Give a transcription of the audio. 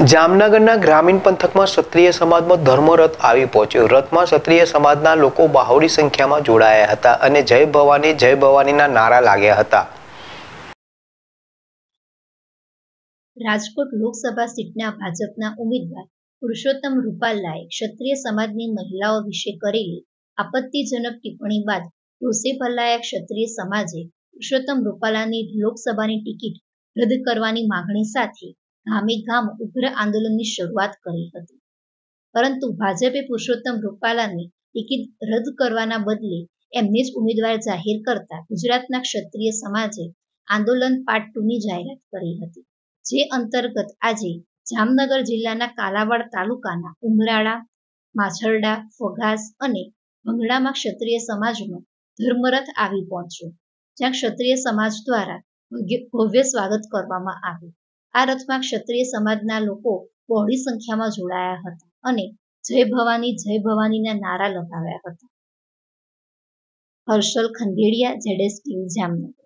જામનગરના ગ્રામીણ પંથકમાં ક્ષત્રિય સમાજમાં ધર્મરથ આવી પહોંચ્યો. રથમાં ક્ષત્રિય સમાજના લોકો બહોળી સંખ્યામાં જોડાયા હતા અને જય ભવાની, જય ભવાનીના નારા લાગ્યા હતા. રાજકોટ લોકસભા સીટના ભાજપના ઉમેદવાર પુરુષોત્તમ રૂપાલાએ ક્ષત્રિય સમાજની મહિલાઓ વિશે કરેલી આપત્તિજનક ટિપ્પણી બાદ રોષે ક્ષત્રિય સમાજે પુરુષોત્તમ રૂપાલાની લોકસભાની ટિકિટ રદ કરવાની માગણી સાથે ગામે ગામ ઉગ્ર આંદોલનની શરૂઆત કરી હતી. પરંતુ ભાજપે પુરુષોત્તમ રૂપાલાની ટિકિટ રદ કરવાના બદલે એમને જ ઉમેદવાર જાહેર કરતા ગુજરાતના ક્ષત્રિય સમાજે આંદોલન પાર્ટ ટુની જાહેરાત કરી હતી. જે અંતર્ગત આજે જામનગર જિલ્લાના કાલાવાડ તાલુકાના ઉમરાળા, માછરડા, ફગાસ અને ભંગડામાં ક્ષત્રિય સમાજનો ધર્મરથ આવી પહોંચ્યો, જ્યાં ક્ષત્રિય સમાજ દ્વારા ભવ્ય- સ્વાગત કરવામાં આવ્યું. આ રથમાં ક્ષત્રિય સમાજના લોકો બહોળી સંખ્યામાં જોડાયા હતા અને જય ભવાની, જય ભવાનીના નારા લગાવ્યા હતા. હર્ષલ ખંડેડિયા જેડેસ ટીવી જામનગર.